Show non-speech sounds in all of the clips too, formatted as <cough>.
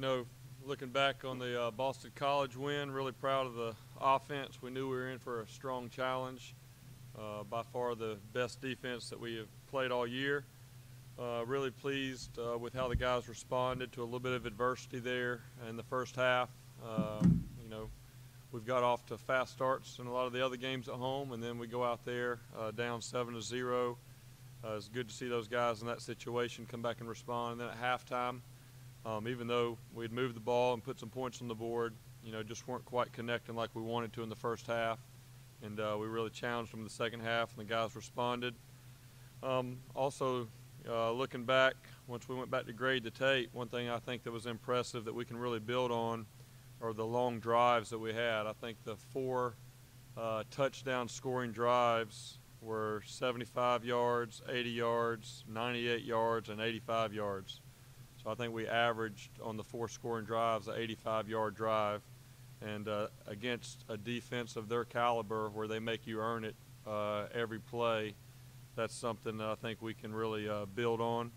you know, looking back on the uh, Boston College win, really proud of the offense. We knew we were in for a strong challenge. Uh, by far the best defense that we have played all year. Uh, really pleased uh, with how the guys responded to a little bit of adversity there in the first half. Um, you know, we've got off to fast starts in a lot of the other games at home, and then we go out there uh, down seven to zero. Uh, it's good to see those guys in that situation come back and respond. And then at halftime, um, even though we'd moved the ball and put some points on the board, you know, just weren't quite connecting like we wanted to in the first half. And uh, we really challenged them in the second half, and the guys responded. Um, also, uh, looking back, once we went back to grade the tape, one thing I think that was impressive that we can really build on are the long drives that we had. I think the four uh, touchdown scoring drives were 75 yards, 80 yards, 98 yards, and 85 yards. So I think we averaged on the four scoring drives an 85 yard drive. And uh, against a defense of their caliber where they make you earn it uh, every play, that's something that I think we can really uh, build on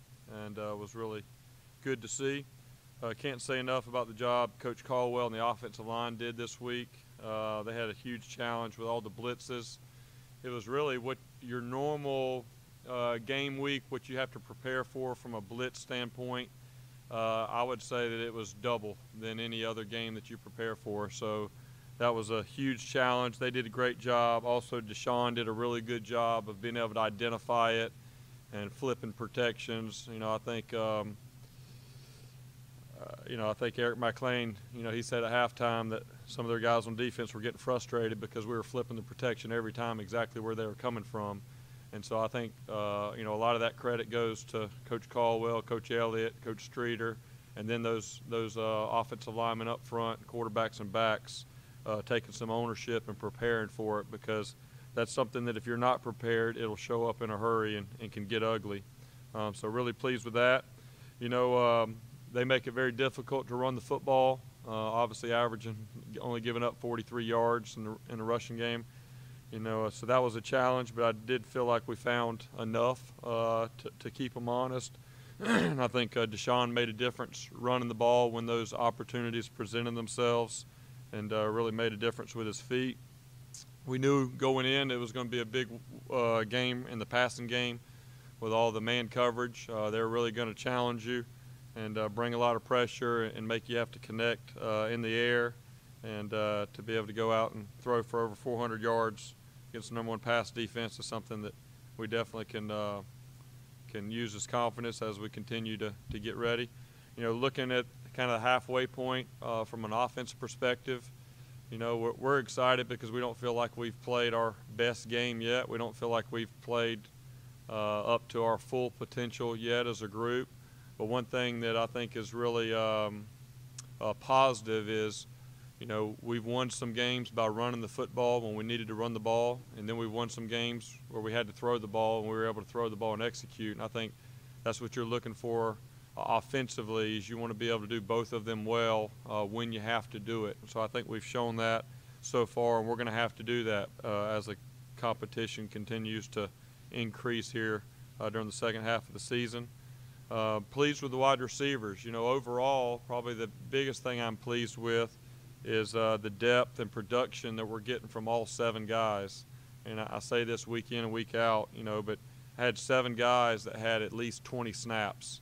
and uh, was really good to see. Uh, can't say enough about the job Coach Caldwell and the offensive line did this week. Uh, they had a huge challenge with all the blitzes. It was really what your normal game week, what you have to prepare for from a blitz standpoint – uh, I would say that it was double than any other game that you prepare for. So that was a huge challenge. They did a great job. Also, Deshaun did a really good job of being able to identify it and flipping protections. You know, I think. Um, uh, you know, I think Eric Mac Lain, you know, he said at halftime that some of their guys on defense were getting frustrated because we were flipping the protection every time exactly where they were coming from. And so I think, uh, you know, a lot of that credit goes to Coach Caldwell, Coach Elliott, Coach Streeter, and then those those uh, offensive linemen up front, quarterbacks and backs, uh, taking some ownership and preparing for it because that's something that if you're not prepared, it'll show up in a hurry and, and can get ugly. Um, so really pleased with that. You know, um, they make it very difficult to run the football. Uh, obviously, averaging only giving up 43 yards in the, in the rushing game you know, so that was a challenge, but I did feel like we found enough uh, to, to keep them honest. and <clears throat> I think uh, Deshaun made a difference running the ball when those opportunities presented themselves and uh, really made a difference with his feet. We knew going in it was going to be a big uh, game in the passing game with all the man coverage. Uh, they're really going to challenge you and uh, bring a lot of pressure and make you have to connect in the air and to be able to go out and throw for over 400 yards against the number one pass defense is something that we definitely can uh, can use as confidence as we continue to, to get ready. You know, looking at kind of the halfway point uh, from an offensive perspective, you know, we're, we're, excited because we don't feel like we've played our best game yet. We don't feel like we've played uh, up to our full potential yet as a group. But one thing that I think is really um, positive is you know, we've won some games by running the football when we needed to run the ball, and then we've won some games where we had to throw the ball and we were able to throw the ball and execute. And I think that's what you're looking for uh, offensively is you want to be able to do both of them well uh, when you have to do it. So I think we've shown that so far, and we're going to have to do that uh, as the competition continues to increase here uh, during the second half of the season. Uh, pleased with the wide receivers. You know, overall, probably the biggest thing I'm pleased with is uh, the depth and production that we're getting from all seven guys. And I, I say this week in and week out, you know, but I had seven guys that had at least 20 snaps.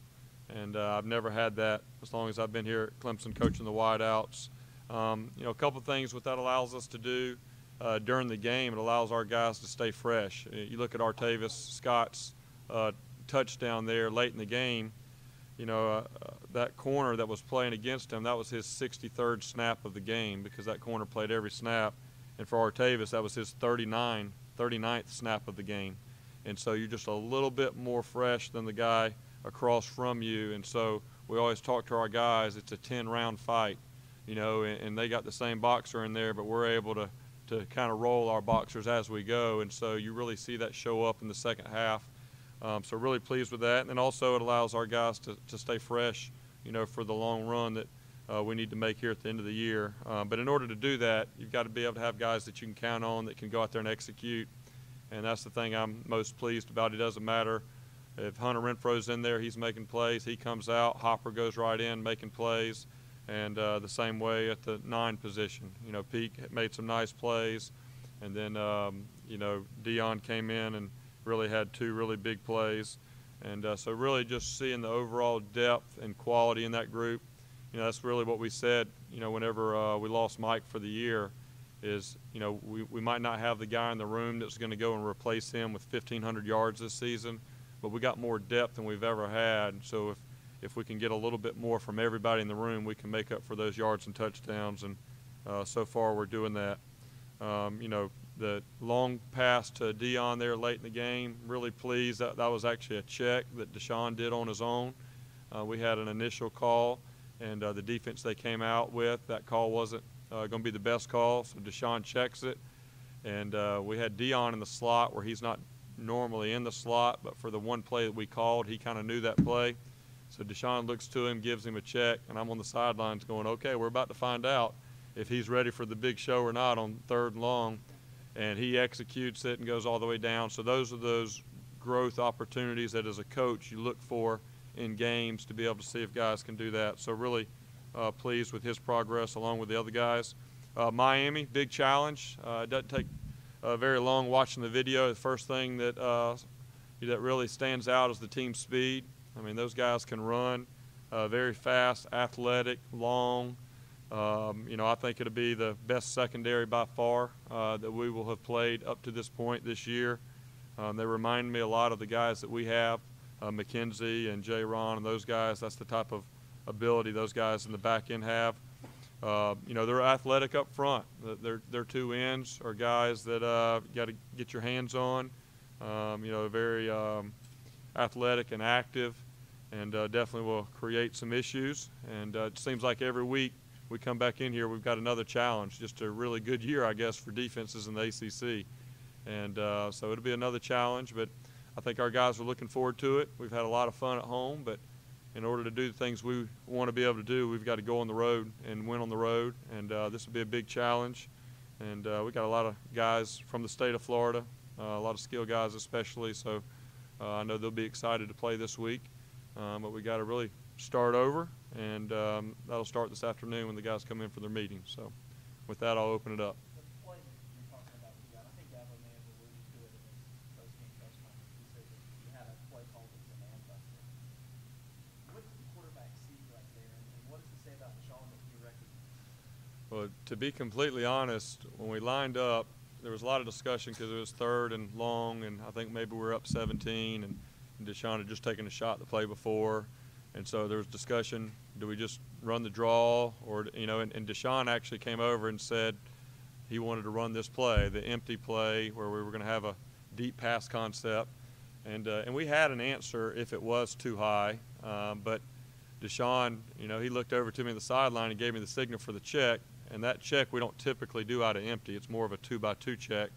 And uh, I've never had that as long as I've been here at Clemson coaching the wideouts. Um, you know, a couple things what that allows us to do uh, during the game, it allows our guys to stay fresh. You look at Artavis Scott's uh, touchdown there late in the game you know, uh, uh, that corner that was playing against him, that was his 63rd snap of the game because that corner played every snap. And for Artavis, that was his 39, 39th snap of the game. And so you're just a little bit more fresh than the guy across from you. And so we always talk to our guys, it's a 10 round fight, you know, and, and they got the same boxer in there, but we're able to, to kind of roll our boxers as we go. And so you really see that show up in the second half. Um, so really pleased with that. And also it allows our guys to, to stay fresh, you know, for the long run that uh, we need to make here at the end of the year. Um, but in order to do that, you've got to be able to have guys that you can count on that can go out there and execute. And that's the thing I'm most pleased about. It doesn't matter if Hunter Renfrow's in there, he's making plays. He comes out, Hopper goes right in making plays. and uh, the same way at the nine position. You know, Peake made some nice plays, and then um, you know Deon came in and really had two really big plays, and uh, so really just seeing the overall depth and quality in that group. You know, that's really what we said. You know, whenever uh, we lost Mike for the year, is you know we, we might not have the guy in the room that's going to go and replace him with 1,500 yards this season, but we got more depth than we've ever had. So if if we can get a little bit more from everybody in the room, we can make up for those yards and touchdowns. And uh, so far, we're doing that. Um, you know, the long pass to Deon there late in the game, really pleased. That, that was actually a check that Deshaun did on his own. Uh, we had an initial call, and uh, the defense they came out with, that call wasn't uh, going to be the best call, so Deshaun checks it. And uh, we had Deon in the slot where he's not normally in the slot, but for the one play that we called, he kind of knew that play. So Deshaun looks to him, gives him a check, and I'm on the sidelines going, okay, we're about to find out if he's ready for the big show or not on third and long. And he executes it and goes all the way down. So those are those growth opportunities that as a coach you look for in games to be able to see if guys can do that. So really uh, pleased with his progress along with the other guys. Uh, Miami, big challenge. Uh, it doesn't take uh, very long watching the video. The first thing that uh, that really stands out is the team speed. I mean, those guys can run uh, very fast, athletic, long. Um, you know, I think it'll be the best secondary by far uh, that we will have played up to this point this year. Um, they remind me a lot of the guys that we have, uh, Mackensie and Jayron and those guys. That's the type of ability those guys in the back end have. Uh, you know, they're athletic up front. Their their two ends are guys that uh, got to get your hands on. Um, you know, very um, athletic and active, and uh, definitely will create some issues. And uh, it seems like every week we come back in here, we've got another challenge. Just a really good year, I guess, for defenses in the ACC. And uh, so it'll be another challenge, but I think our guys are looking forward to it. We've had a lot of fun at home, but in order to do the things we want to be able to do, we've got to go on the road and win on the road. And uh, this will be a big challenge. And uh, we got a lot of guys from the state of Florida, uh, a lot of skill guys especially. So uh, I know they'll be excited to play this week, um, but we got to really start over, and um, that'll start this afternoon when the guys come in for their meeting. So, with that, I'll open it up. Well, to be completely honest, when we lined up, there was a lot of discussion because it was third and long, and I think maybe we were up 17, and, and Deshaun had just taken a shot the play before, and so there was discussion: do we just run the draw, or you know? And, and Deshaun actually came over and said he wanted to run this play, the empty play, where we were going to have a deep pass concept, and uh, and we had an answer if it was too high, um, but Deshaun, you know, he looked over to me on the sideline and gave me the signal for the check, and that check we don't typically do out of empty. It's more of a two by two check.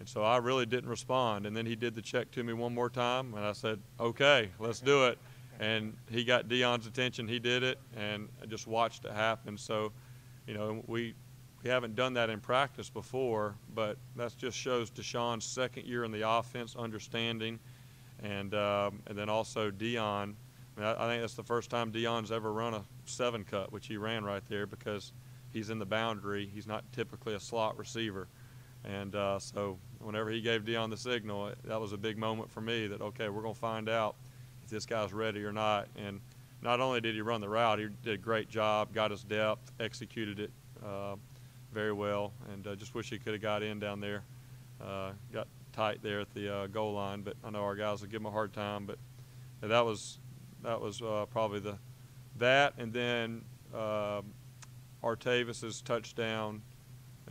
And so I really didn't respond. And then he did the check to me one more time, and I said, okay, let's do it. And he got Deon's attention. He did it, and I just watched it happen. So, you know, we we haven't done that in practice before, but that just shows Deshaun's second year in the offense, understanding, and um, and then also Deon. I, mean, I, I think that's the first time Deon's ever run a seven cut, which he ran right there because – he's in the boundary. He's not typically a slot receiver. And uh, so whenever he gave Deon the signal, that was a big moment for me that, okay, we're going to find out if this guy's ready or not. And not only did he run the route, he did a great job, got his depth, executed it uh, very well, and uh, just wish he could have got in down there. Uh, got tight there at the uh, goal line, but I know our guys will give him a hard time. But that was that was uh, probably the that, and then um, Artavis's touchdown,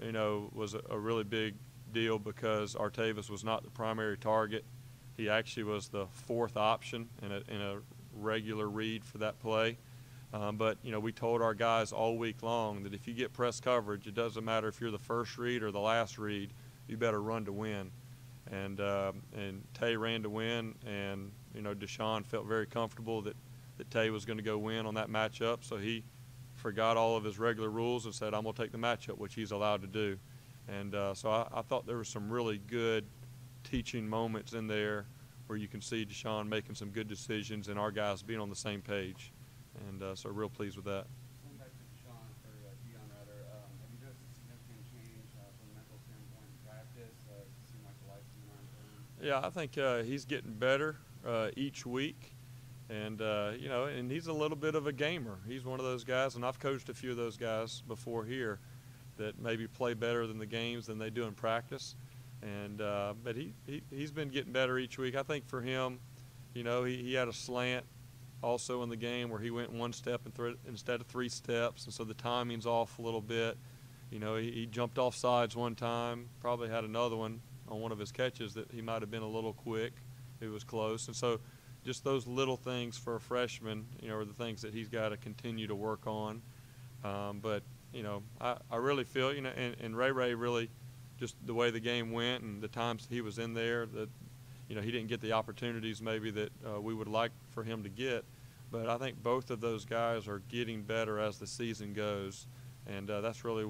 you know, was a, a, really big deal because Artavis was not the primary target. He actually was the fourth option in a, in a regular read for that play. Um, but, you know, we told our guys all week long that if you get press coverage, it doesn't matter if you're the first read or the last read, you better run to win. And, uh, and Tay ran to win, and, you know, Deshaun felt very comfortable that, that Tay was going to go win on that matchup. So he, forgot all of his regular rules and said, I'm going to take the matchup, which he's allowed to do. And uh, so I, I, thought there was some really good teaching moments in there where you can see Deshaun making some good decisions and our guys being on the same page. And uh, so, real pleased with that. Yeah, I think uh, he's getting better uh, each week, and uh, you know, and he's a little bit of a gamer. He's one of those guys, and I've coached a few of those guys before here, that maybe play better than the games than they do in practice. And uh, but he, he he's been getting better each week. I think for him, you know, he, he had a slant also in the game where he went one step th- instead of three steps, and so the timing's off a little bit. You know, he, he jumped off sides one time, probably had another one on one of his catches that he might have been a little quick. It was close, and so just those little things for a freshman, you know, are the things that he's got to continue to work on. Um, but you know, I, I really feel, you know, and, and Ray Ray really, just the way the game went and the times he was in there, that you know he didn't get the opportunities maybe that uh, we would like for him to get. But I think both of those guys are getting better as the season goes, and uh, that's really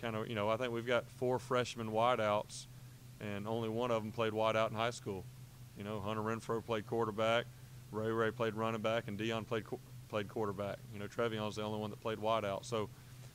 kind of you know I think we've got four freshman wideouts, and only one of them played wideout in high school. You know, Hunter Renfrow played quarterback, Ray Ray played running back, and Deon played played quarterback. You know, Trevion Trevion's the only one that played wideout. So,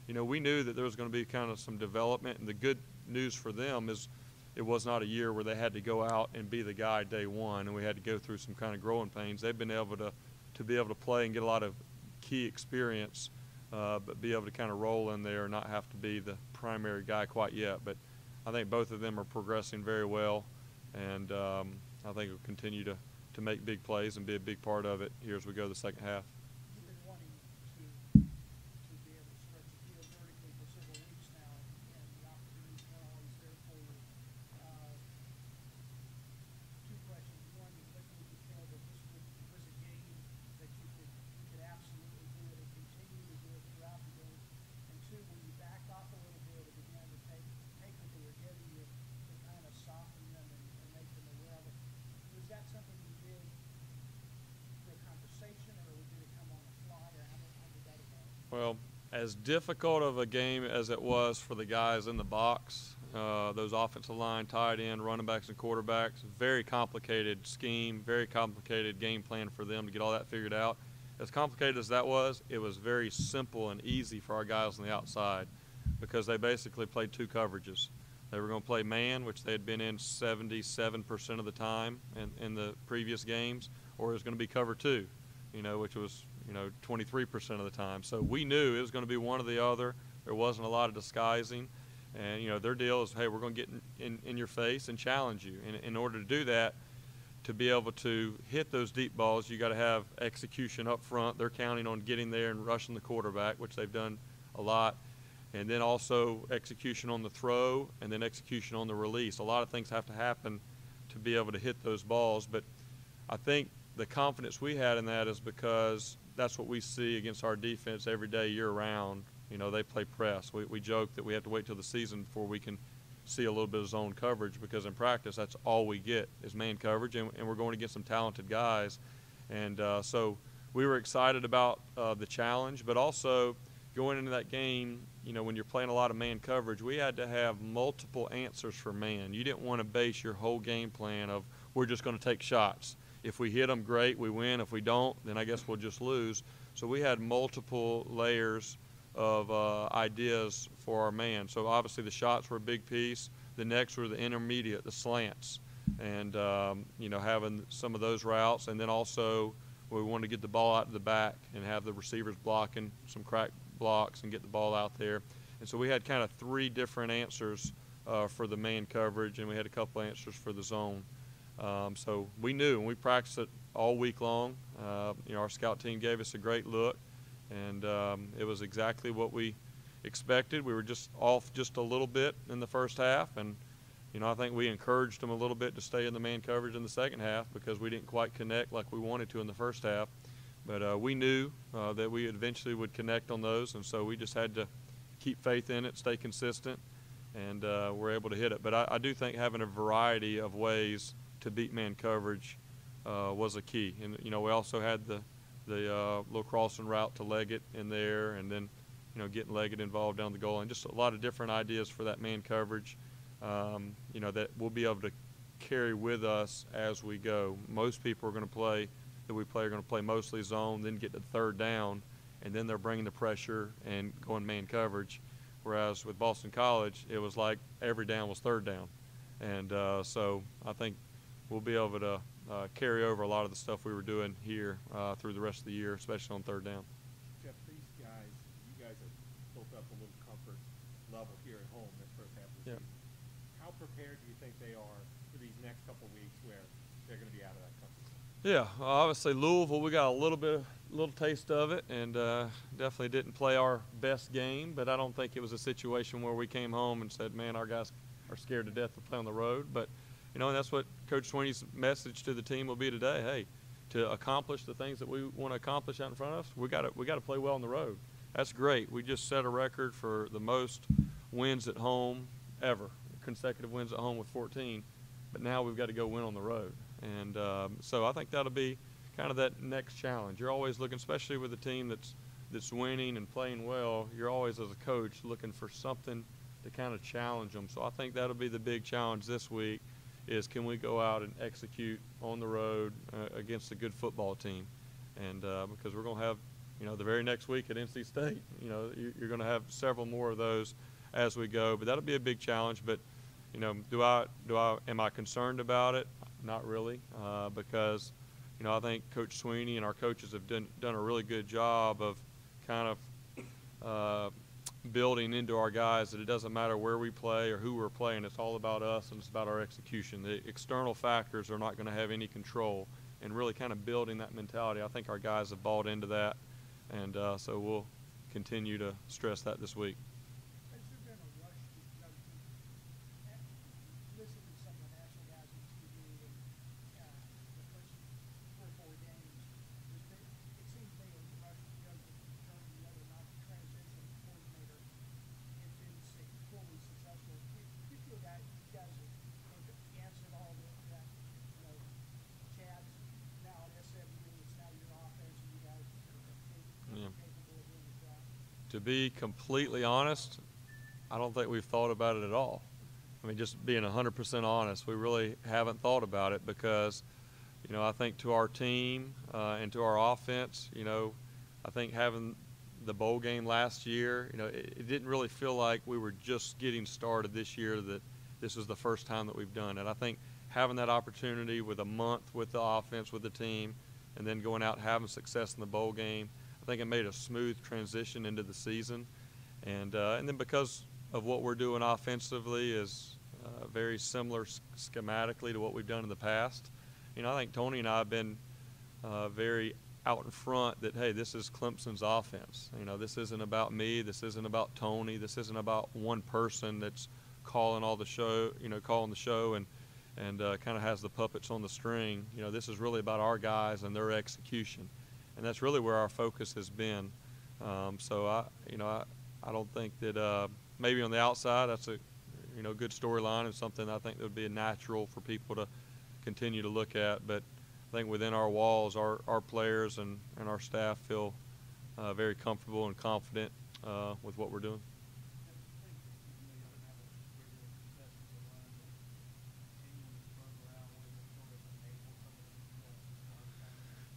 you know, we knew that there was going to be kind of some development, and the good news for them is it was not a year where they had to go out and be the guy day one, and we had to go through some kind of growing pains. They've been able to to be able to play and get a lot of key experience, uh, but be able to kind of roll in there and not have to be the primary guy quite yet. But I think both of them are progressing very well, and um, I think we'll continue to, to make big plays and be a big part of it here as we go the second half. As difficult of a game as it was for the guys in the box, uh, those offensive line, tight end, running backs, and quarterbacks, very complicated scheme, very complicated game plan for them to get all that figured out. As complicated as that was, it was very simple and easy for our guys on the outside because they basically played two coverages. They were going to play man, which they had been in 77% of the time in, in the previous games, or it was going to be cover two, you know, which was you know, 23% of the time. So we knew it was going to be one or the other. There wasn't a lot of disguising. And, you know, their deal is, hey, we're going to get in, in, in your face and challenge you. And in order to do that, to be able to hit those deep balls, you got to have execution up front. They're counting on getting there and rushing the quarterback, which they've done a lot. And then also execution on the throw and then execution on the release. A lot of things have to happen to be able to hit those balls. But I think the confidence we had in that is because that's what we see against our defense every day, year round. You know, they play press. We, we joke that we have to wait till the season before we can see a little bit of zone coverage because in practice that's all we get is man coverage, and, and we're going against some talented guys. And uh, so we were excited about uh, the challenge, but also going into that game, you know, when you're playing a lot of man coverage, we had to have multiple answers for man. You didn't want to base your whole game plan of we're just going to take shots if we hit them, great, we win. If we don't, then I guess we'll just lose. So we had multiple layers of uh, ideas for our man. So obviously the shots were a big piece. The next were the intermediate, the slants, and um, you know having some of those routes, and then also we wanted to get the ball out to the back and have the receivers blocking some crack blocks and get the ball out there. And so we had kind of three different answers uh, for the man coverage, and we had a couple answers for the zone. Um, so we knew, and we practiced it all week long. Uh, you know, our scout team gave us a great look, and um, it was exactly what we expected. We were just off just a little bit in the first half, and you know, I think we encouraged them a little bit to stay in the man coverage in the second half because we didn't quite connect like we wanted to in the first half. But uh, we knew uh, that we eventually would connect on those, and so we just had to keep faith in it, stay consistent, and uh, we're able to hit it. But I, I do think having a variety of ways to beat man coverage uh, was a key. And you know, we also had the the uh, little crossing route to Leggett in there, and then you know getting Leggett involved down the goal, and just a lot of different ideas for that man coverage. Um, you know that we'll be able to carry with us as we go. Most people are going to play that we play are going to play mostly zone, then get to third down, and then they're bringing the pressure and going man coverage. Whereas with Boston College, it was like every down was third down, and uh, so I think we'll be able to uh, carry over a lot of the stuff we were doing here uh, through the rest of the year, especially on third down. Jeff, these guys, you guys have built up a little comfort level here at home this first half of the Yeah. season. How prepared do you think they are for these next couple of weeks where they're going to be out of that comfort zone? Yeah, obviously Louisville, we got a little bit, little taste of it, and uh, definitely didn't play our best game. But I don't think it was a situation where we came home and said, "Man, our guys are scared to death to play on the road." But you know, and that's what Coach Swinney's message to the team will be today. Hey, to accomplish the things that we want to accomplish out in front of us, we got to we got to play well on the road. That's great. We just set a record for the most wins at home ever, consecutive wins at home with 14. But now we've got to go win on the road, and um, so I think that'll be kind of that next challenge. You're always looking, especially with a team that's that's winning and playing well. You're always, as a coach, looking for something to kind of challenge them. So I think that'll be the big challenge this week is can we go out and execute on the road uh, against a good football team, and uh, because we're going to have, you know, the very next week at NC State, you know, you- you're going to have several more of those as we go. But that'll be a big challenge. But you know, do I do I am I concerned about it? Not really, uh, because you know I think Coach Swinney and our coaches have done done a really good job of kind of uh, building into our guys that it doesn't matter where we play or who we're playing. It's all about us and it's about our execution. The external factors are not going to have any control, and really kind of building that mentality. I think our guys have bought into that, and uh, so we'll continue to stress that this week. Has there been a rush to young people? Uh, Listen to some of the national guys on TV and, uh, the first four or four games, there's been, it seems to me a rush to young people to turn to the other, not the transition coordinator and been su- fully successful. Do do you feel that you guys have have answered all the, that, you know, Chad's now at SMU, it's now your offense, and you guys are capable Yeah. capable of doing the job? To be completely honest, I don't think we've thought about it at all. I mean, just being 100% honest, we really haven't thought about it because, you know, I think to our team uh, and to our offense, you know, I think having the bowl game last year, you know, it, it didn't really feel like we were just getting started this year, that this was the first time that we've done it. I think having that opportunity with a month with the offense, with the team, and then going out having success in the bowl game, I think it made a smooth transition into the season. And, uh, and then because of what we're doing offensively is uh, very similar schematically to what we've done in the past. You know, I think Tony and I have been uh, very out in front that hey, this is Clemson's offense. You know, this isn't about me. This isn't about Tony. This isn't about one person that's calling all the show. You know, calling the show and and uh, kind of has the puppets on the string. You know, this is really about our guys and their execution, and that's really where our focus has been. Um, so I, you know, I, I don't think that uh, maybe on the outside that's a you know good storyline and something I think that would be natural for people to continue to look at. But I think within our walls, our, our players and, and our staff feel uh, very comfortable and confident uh, with what we're doing.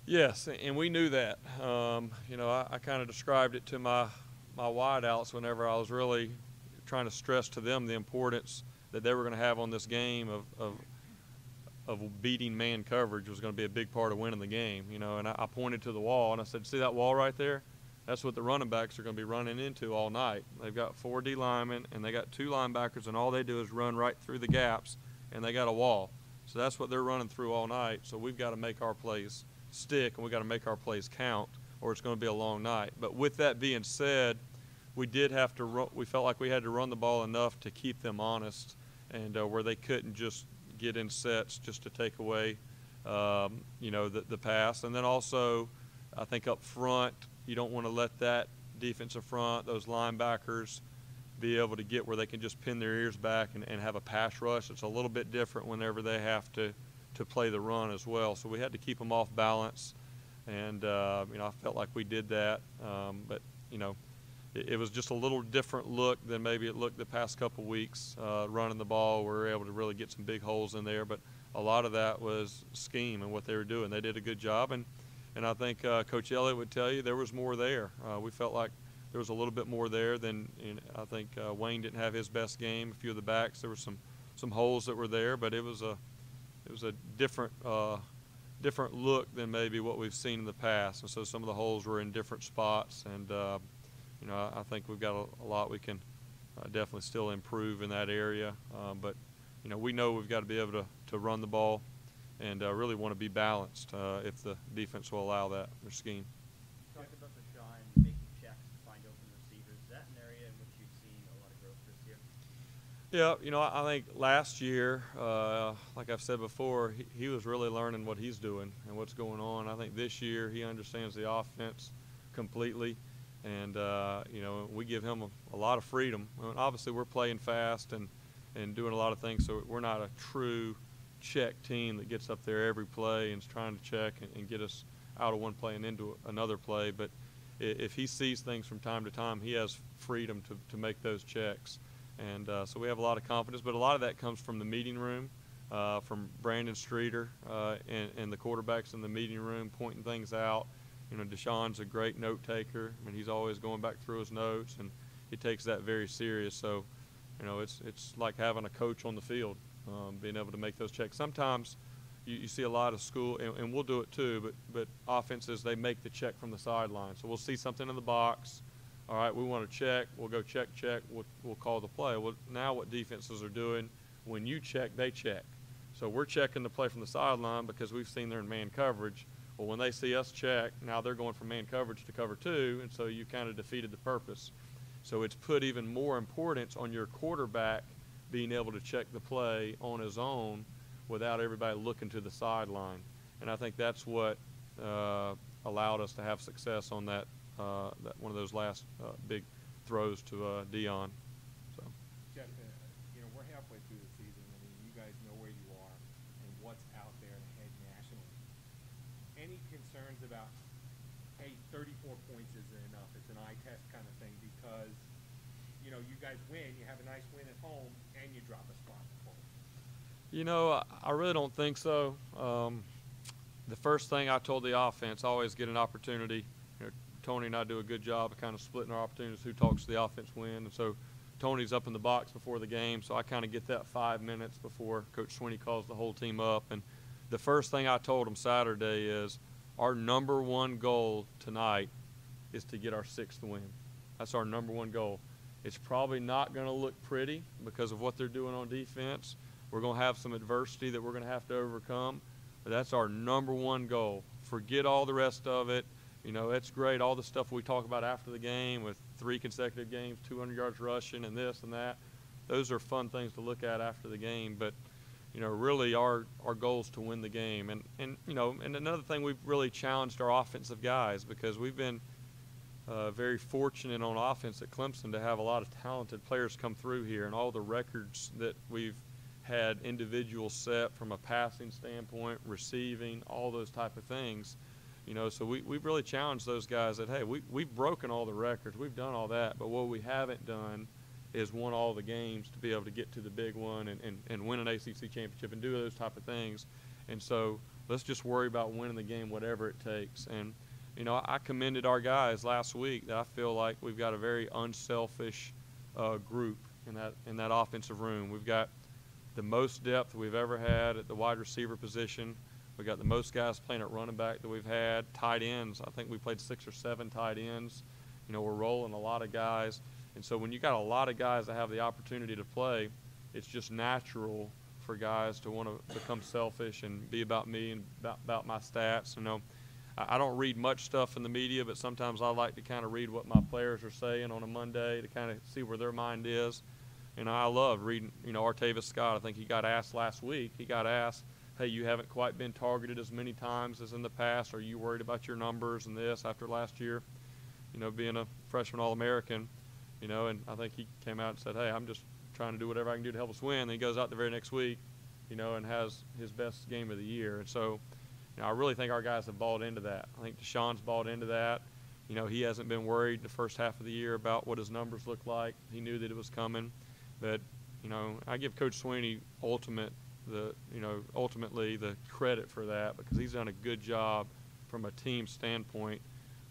Yes, and we knew that. Um, you know, I, I kind of described it to my my wideouts whenever I was really trying to stress to them the importance that they were going to have on this game of, of of beating man coverage was going to be a big part of winning the game. You know, and I, I pointed to the wall and I said, "See that wall right there? That's what the running backs are going to be running into all night. They've got four D linemen and they got two linebackers, and all they do is run right through the gaps, and they got a wall. So that's what they're running through all night. So we've got to make our plays stick, and we've got to make our plays count, or it's going to be a long night. But with that being said, we did have to run, we felt like we had to run the ball enough to keep them honest and uh, where they couldn't just get in sets just to take away um, you know the, the pass and then also i think up front you don't want to let that defensive front those linebackers be able to get where they can just pin their ears back and, and have a pass rush it's a little bit different whenever they have to to play the run as well so we had to keep them off balance and uh, you know i felt like we did that um, but you know it, it was just a little different look than maybe it looked the past couple weeks uh, running the ball. We were able to really get some big holes in there, but a lot of that was scheme and what they were doing. They did a good job, and and I think uh, Coach Elliott would tell you there was more there. Uh, we felt like there was a little bit more there than you know, I think uh, Wayne didn't have his best game. A few of the backs there were some some holes that were there, but it was a it was a different uh, different look than maybe what we've seen in the past, and so some of the holes were in different spots, and uh, you know I, I think we've got a, a lot we can uh, definitely still improve in that area, uh, but you know we know we've got to be able to to run the ball, and uh, really want to be balanced uh, if the defense will allow that their scheme. Yeah, you know, I think last year, uh, like I've said before, he, he was really learning what he's doing and what's going on. I think this year he understands the offense completely, and uh, you know, we give him a, a lot of freedom. I mean, obviously, we're playing fast and and doing a lot of things, so we're not a true check team that gets up there every play and is trying to check and, and get us out of one play and into another play. But if he sees things from time to time, he has freedom to, to make those checks. And uh, so we have a lot of confidence, but a lot of that comes from the meeting room, uh, from Brandon Streeter uh, and, and the quarterbacks in the meeting room pointing things out. You know, Deshaun's a great note taker. I mean, he's always going back through his notes, and he takes that very serious. So, you know, it's it's like having a coach on the field, um, being able to make those checks. Sometimes you, you see a lot of school, and, and we'll do it too, but but offenses they make the check from the sideline. So we'll see something in the box. All right, we want to check. We'll go check, check. We'll, we'll call the play. Well, now what defenses are doing, when you check, they check. So we're checking the play from the sideline because we've seen they're in man coverage. Well, when they see us check, now they're going from man coverage to cover two, and so you kind of defeated the purpose. So it's put even more importance on your quarterback being able to check the play on his own without everybody looking to the sideline. And I think that's what uh, allowed us to have success on that, that one of those last uh, big throws to uh, Deon. So. Jeff, uh, you know, we're halfway through the season. I mean, you guys know where you are and what's out there ahead nationally. Any concerns about, hey, 34 points isn't enough? It's an eye test kind of thing because, you know, you guys win, you have a nice win at home, and you drop a spot. You know, I- I really don't think so. Um, the first thing I told the offense, always get an opportunity. Tony and I do a good job of kind of splitting our opportunities. Who talks to the offense win, and so Tony's up in the box before the game, so I kind of get that five minutes before Coach Swinney calls the whole team up. And the first thing I told him Saturday is, our number one goal tonight is to get our sixth win. That's our number one goal. It's probably not going to look pretty because of what they're doing on defense. We're going to have some adversity that we're going to have to overcome, but that's our number one goal. Forget all the rest of it. You know, that's great, all the stuff we talk about after the game with three consecutive games, 200 yards rushing, and this and that. Those are fun things to look at after the game, but you know, really our our goal is to win the game. And and you know, and another thing we've really challenged our offensive guys because we've been uh, very fortunate on offense at Clemson to have a lot of talented players come through here, and all the records that we've had individuals set from a passing standpoint, receiving, all those type of things. You know, so we, we've really challenged those guys that, hey, we, we've broken all the records, we've done all that, but what we haven't done is won all the games to be able to get to the big one and, and, and win an ACC championship and do those type of things. And so let's just worry about winning the game, whatever it takes. And, you know, I commended our guys last week that I feel like we've got a very unselfish uh, group in that, in that offensive room. We've got the most depth we've ever had at the wide receiver position. We got the most guys playing at running back that we've had. Tight ends, I think we played six or seven tight ends. You know, we're rolling a lot of guys. And so when you got a lot of guys that have the opportunity to play, it's just natural for guys to want to become selfish and be about me and about, about my stats. You know, I, I don't read much stuff in the media, but sometimes I like to kind of read what my players are saying on a Monday to kind of see where their mind is. Know, I love reading, you know, Artavis Scott. I think he got asked last week. He got asked, hey, you haven't quite been targeted as many times as in the past. Are you worried about your numbers and this after last year? You know, being a freshman All American, you know, and I think he came out and said, hey, I'm just trying to do whatever I can do to help us win. And he goes out the very next week, you know, and has his best game of the year. And so, you know, I really think our guys have bought into that. I think Deshaun's bought into that. You know, he hasn't been worried the first half of the year about what his numbers look like. He knew that it was coming. But, you know, I give Coach Swinney ultimate the you know ultimately the credit for that because he's done a good job from a team standpoint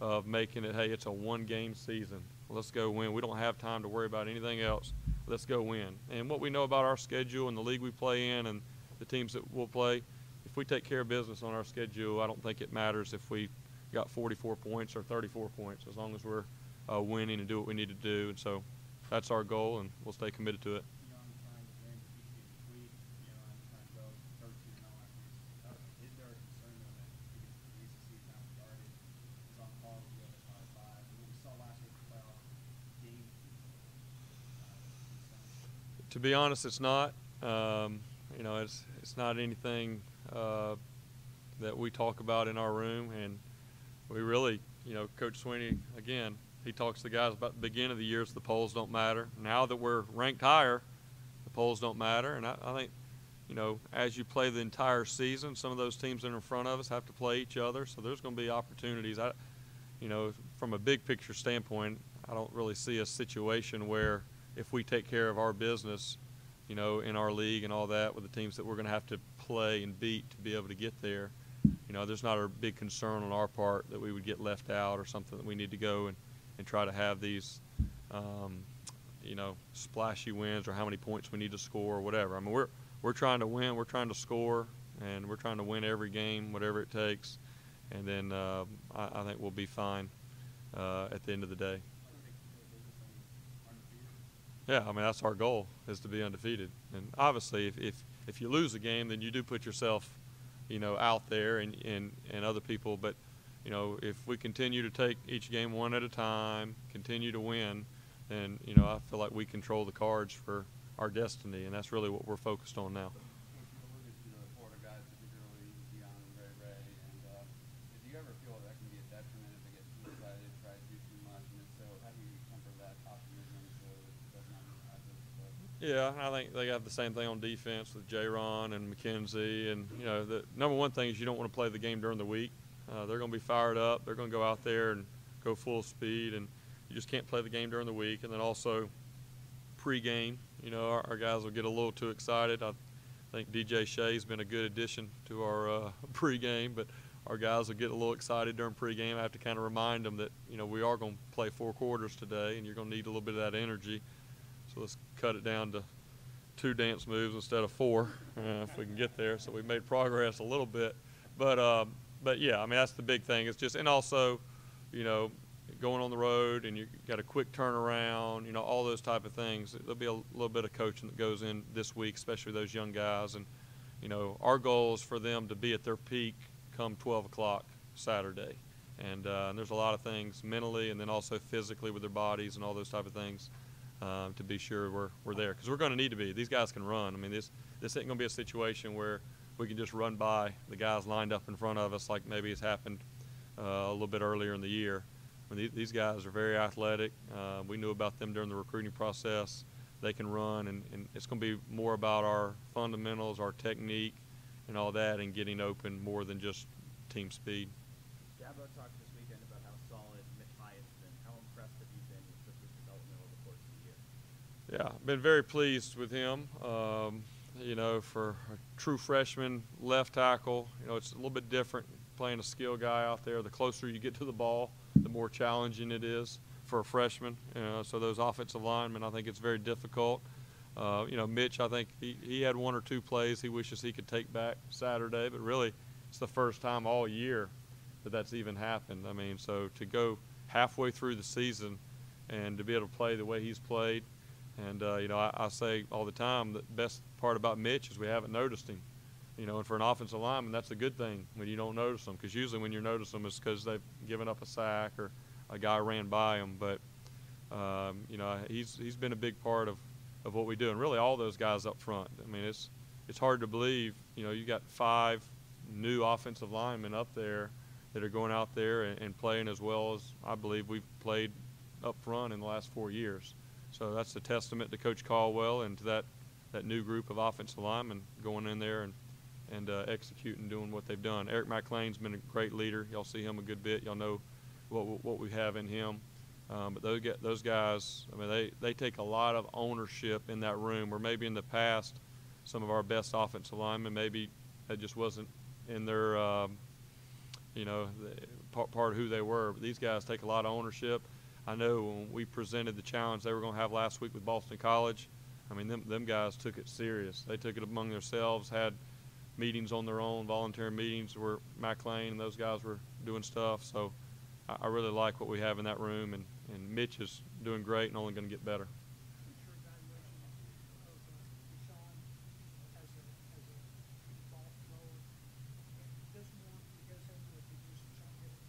of making it hey it's a one game season let's go win we don't have time to worry about anything else let's go win and what we know about our schedule and the league we play in and the teams that we'll play. If we take care of business on our schedule, I don't think it matters if we got 44 points or 34 points, as long as we're uh, winning and do what we need to do. And so that's our goal, and we'll stay committed to it. you know, I'm trying to win each game this week, you know, I'm trying to go thirteen and all after this. Uh, Is there a concern though that because the recent season how it started is on par with the other Power Five? And what we saw last year in the playoff game, uh, concern. To be honest, it's not. Um, you know, it's it's not anything uh, that we talk about in our room, and we really, you know, Coach Swinney again. He talks to the guys about the beginning of the years. The polls don't matter. Now that we're ranked higher, the polls don't matter, and I, I think, you know, as you play the entire season, some of those teams that are in front of us have to play each other. So there's going to be opportunities. I, you know, from a big picture standpoint, I don't really see a situation where if we take care of our business, you know, in our league and all that with the teams that we're going to have to play and beat to be able to get there, you know, there's not a big concern on our part that we would get left out or something that we need to go and, and try to have these, um, you know, splashy wins or how many points we need to score or whatever. I mean, we're, we're trying to win, we're trying to score, and we're trying to win every game, whatever it takes. And then uh, I, I think we'll be fine uh, at the end of the day. Yeah, I mean that's our goal is to be undefeated. And obviously, if, if if you lose a game, then you do put yourself, you know, out there and and and other people. But you know, if we continue to take each game one at a time, continue to win, then you know I feel like we control the cards for our destiny, and that's really what we're focused on now. Coach, you alluded to the Florida guys, particularly Deon and Ray Ray, and uh, do you ever feel that can be a detriment if they get too excited, try to do too much, and if so, how do you temper that optimism so it does not impact us? But Yeah, I think they have the same thing on defense with Jayron and Mackensie. And, you know, the number one thing is you don't want to play the game during the week. Uh, they're going to be fired up. They're going to go out there and go full speed. And you just can't play the game during the week. And then also pregame, you know, our, our guys will get a little too excited. I think DJ Shea's been a good addition to our uh, <laughs> pregame, but our guys will get a little excited during pregame. I have to kind of remind them that, you know, we are going to play four quarters today, and you're going to need a little bit of that energy. So let's cut it down to two dance moves instead of four, uh, if we can get there. So we made progress a little bit, but um, but yeah, I mean that's the big thing. It's just and also, you know, going on the road and you got a quick turnaround. You know, all those type of things. There'll be a little bit of coaching that goes in this week, especially those young guys. And you know, our goal is for them to be at their peak come 12 o'clock Saturday. And, uh, and there's a lot of things mentally and then also physically with their bodies and all those type of things um, to be sure we're, we're there because we're going to need to be. These guys can run. I mean, this this ain't going to be a situation where we can just run by the guys lined up in front of us like maybe it's happened uh, a little bit earlier in the year. I mean, these, guys are very athletic. Uh, we knew about them during the recruiting process. They can run, and, and it's going to be more about our fundamentals, our technique, and all that, and getting open more than just team speed. Dabo talked this weekend about how solid Mitch Hyatt's been. How impressed have you been with his development over the course of the year? Yeah, been very pleased with him. Um, you know, for a true freshman left tackle, you know, it's a little bit different playing a skill guy out there. The closer you get to the ball, the more challenging it is for a freshman. You know, so those offensive linemen, I think it's very difficult. Uh, you know, Mitch, I think he, he had one or two plays he wishes he could take back Saturday, but really, it's the first time all year that that's even happened. I mean, so to go halfway through the season and to be able to play the way he's played, and uh, you know, I, I say all the time the best part about Mitch is we haven't noticed him. You know, and for an offensive lineman, that's a good thing when you don't notice them, because usually when you notice them, it's because they've given up a sack or a guy ran by them. But um, you know, he's he's been a big part of, of what we do, and really all those guys up front. I mean, it's it's hard to believe. You know, you got five new offensive linemen up there that are going out there and, and playing as well as I believe we've played up front in the last four years. So that's a testament to Coach Caldwell and to that, that new group of offensive linemen going in there and, and uh, executing, doing what they've done. Eric Mac Lain's been a great leader. Y'all see him a good bit. Y'all know what, what we have in him. Um, but those, get, those guys, I mean, they, they take a lot of ownership in that room where maybe in the past some of our best offensive linemen maybe that just wasn't in their, um, you know, part, part of who they were. But these guys take a lot of ownership. I know when we presented the challenge they were going to have last week with Boston College, I mean, them them guys took it serious. They took it among themselves, had meetings on their own, volunteer meetings where Mac Lain and those guys were doing stuff. So I, I really like what we have in that room, and, and Mitch is doing great and only going to get better. What's your evaluation of uh, Deshaun as a, as a ball thrower? And Does more because him with the just trying to get it,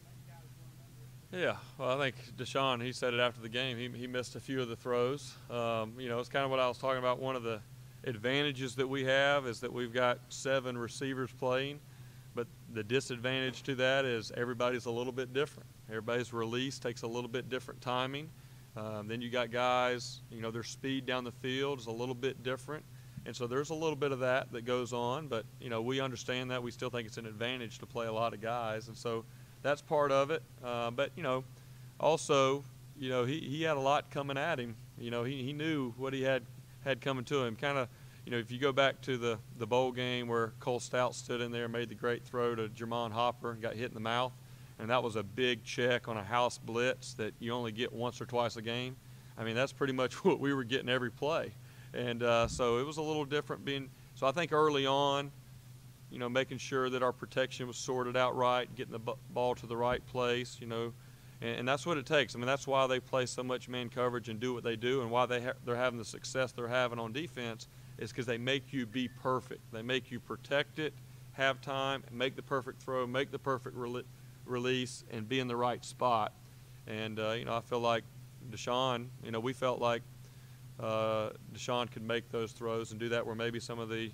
letting guys run under it? Yeah, well, I think Deshaun, he said it after the game. He, he missed a few of the throws. Um, you know, it's kind of what I was talking about. One of the advantages that we have is that we've got seven receivers playing, but the disadvantage to that is everybody's a little bit different. Everybody's release takes a little bit different timing. Um, then you got guys, you know, their speed down the field is a little bit different. And so there's a little bit of that that goes on, but, you know, we understand that. We still think it's an advantage to play a lot of guys. And so that's part of it. Uh, but, you know, also, you know, he, he had a lot coming at him. You know, he, he knew what he had had coming to him. Kind of, you know, if you go back to the, the bowl game where Cole Stoudt stood in there and made the great throw to Germone Hopper and got hit in the mouth, and that was a big check on a house blitz that you only get once or twice a game. I mean, that's pretty much <laughs> what we were getting every play. And uh, so it was a little different being. So I think early on, you know, making sure that our protection was sorted out right, getting the ball to the right place, you know, and, and that's what it takes. I mean, that's why they play so much man coverage and do what they do, and why they ha- they're having the success they're having on defense is because they make you be perfect. They make you protect it, have time, make the perfect throw, make the perfect rele- release, and be in the right spot. And uh, you know, I feel like Deshaun. You know, we felt like uh, Deshaun could make those throws and do that where maybe some of the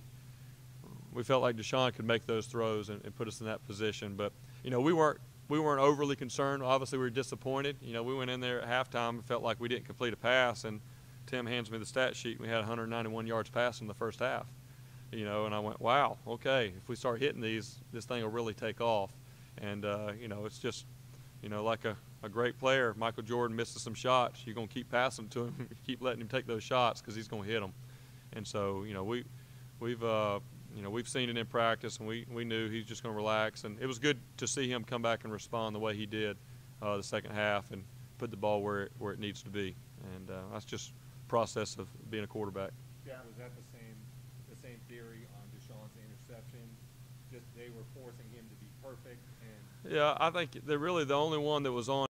we felt like Deshaun could make those throws and, and put us in that position. But you know, we weren't we weren't overly concerned. Obviously, we were disappointed. You know, we went in there at halftime and felt like we didn't complete a pass, and Tim hands me the stat sheet. We had 191 yards passing in the first half. You know, and I went, wow, okay. If we start hitting these, this thing will really take off. And uh, you know, it's just you know, like a, a great player, Michael Jordan misses some shots. You're going to keep passing to him, <laughs> keep letting him take those shots because he's to hit them. And so, you know, we, we've, uh, you know, we've seen it in practice, and we, we knew he's just going to relax. And it was good to see him come back and respond the way he did uh, the second half and put the ball where it, where it needs to be. And uh, that's just process of being a quarterback. Jack, was that the same, the same theory on Deshaun's interception? Just they were forcing him to be perfect and Yeah, I think they're really the only one that was on